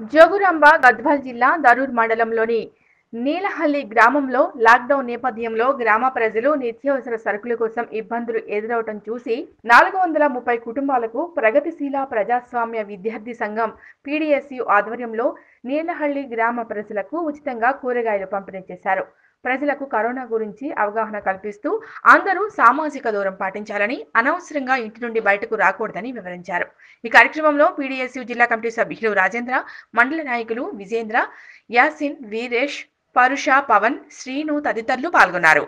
జోగురాంబ గద్వాల్ జిల్లా దరూర్ మండలంలోని నీలహల్లి గ్రామంలో లాక్డౌన్ నేపథ్యంలో గ్రామ ప్రజలు నిత్యావసర సరుకుల కోసం ఇబ్బందులు ఎదురవటం చూసి నాలుగు వందల ముప్పై కుటుంబాలకు ప్రగతిశీల ప్రజాస్వామ్య విద్యార్థి సంఘం పీడిఎస్యు ఆధ్వర్యంలో నీలహల్లి గ్రామ ప్రజలకు ఉచితంగా కూరగాయలు పంపిణీ చేశారు. ప్రజలకు కరోనా గురించి అవగాహన కల్పిస్తూ అందరూ సామాజిక దూరం పాటించాలని అనవసరంగా ఇంటి నుండి బయటకు రాకూడదని వివరించారు ఈ కార్యక్రమంలో పీడీఎస్యూ జిల్లా కమిటీ సభ్యులు రాజేంద్ర మండల నాయకులు విజేంద్ర యాసిన్ వీరేష్ పరుష పవన్ శ్రీను తదితరులు పాల్గొన్నారు